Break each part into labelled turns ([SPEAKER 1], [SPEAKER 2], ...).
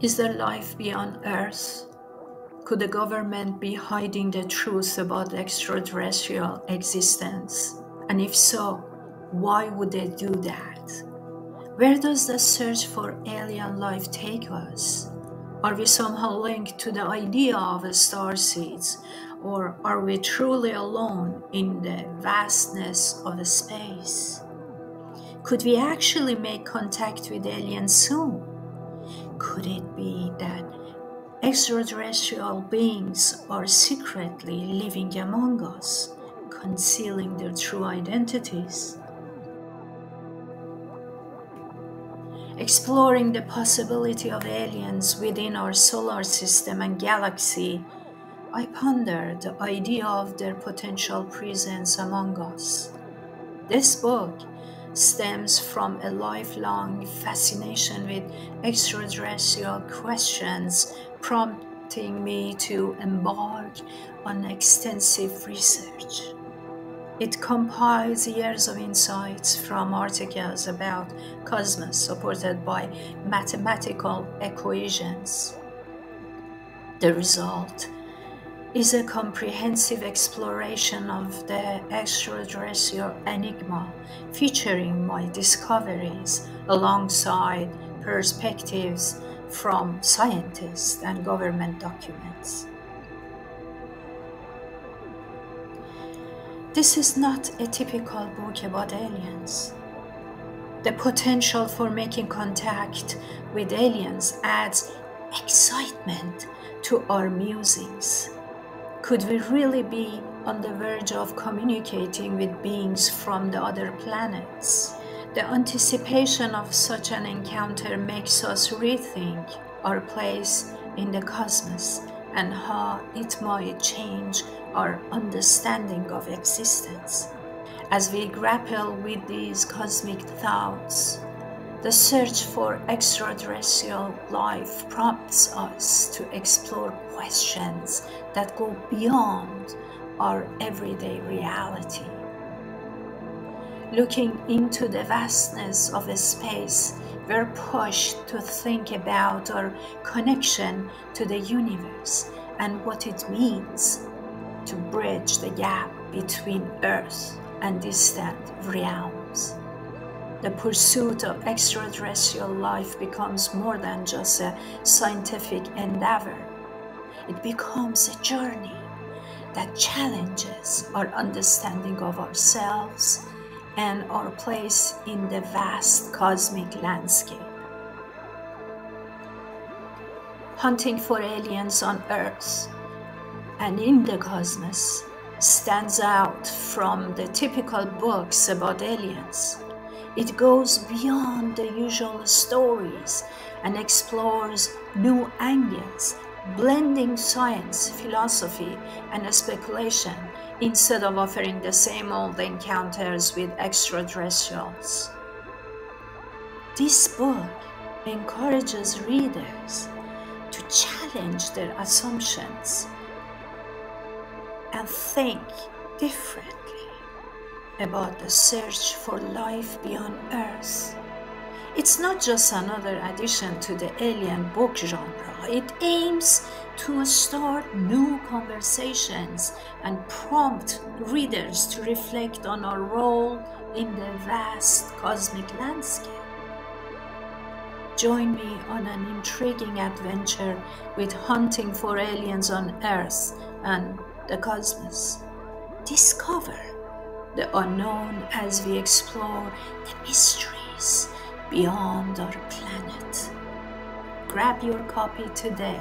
[SPEAKER 1] Is there life beyond Earth? Could the government be hiding the truth about extraterrestrial existence? And if so, why would they do that? Where does the search for alien life take us? Are we somehow linked to the idea of star seeds, or are we truly alone in the vastness of space? Could we actually make contact with aliens soon? Could it be that extraterrestrial beings are secretly living among us, concealing their true identities? Exploring the possibility of aliens within our solar system and galaxy, I ponder the idea of their potential presence among us. This book stems from a lifelong fascination with extraterrestrial questions, prompting me to embark on extensive research. It compiles years of insights from articles about cosmos supported by mathematical equations. The result is a comprehensive exploration of the extraterrestrial enigma, featuring my discoveries alongside perspectives from scientists and government documents. This is not a typical book about aliens. The potential for making contact with aliens adds excitement to our musings. Could we really be on the verge of communicating with beings from the other planets? The anticipation of such an encounter makes us rethink our place in the cosmos and how it might change our understanding of existence. As we grapple with these cosmic thoughts, the search for extraterrestrial life prompts us to explore questions that go beyond our everyday reality. Looking into the vastness of space, we're pushed to think about our connection to the universe and what it means to bridge the gap between Earth and distant realms the pursuit of extraterrestrial life becomes more than just a scientific endeavor. It becomes a journey that challenges our understanding of ourselves and our place in the vast cosmic landscape. Hunting for aliens on Earth and in the cosmos stands out from the typical books about aliens it goes beyond the usual stories and explores new angles, blending science, philosophy, and speculation instead of offering the same old encounters with extraterrestrials. This book encourages readers to challenge their assumptions and think differently about the search for life beyond Earth. It's not just another addition to the alien book genre, it aims to start new conversations and prompt readers to reflect on our role in the vast cosmic landscape. Join me on an intriguing adventure with hunting for aliens on Earth and the cosmos. Discover the unknown as we explore the mysteries beyond our planet. Grab your copy today.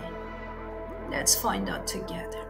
[SPEAKER 1] Let's find out together.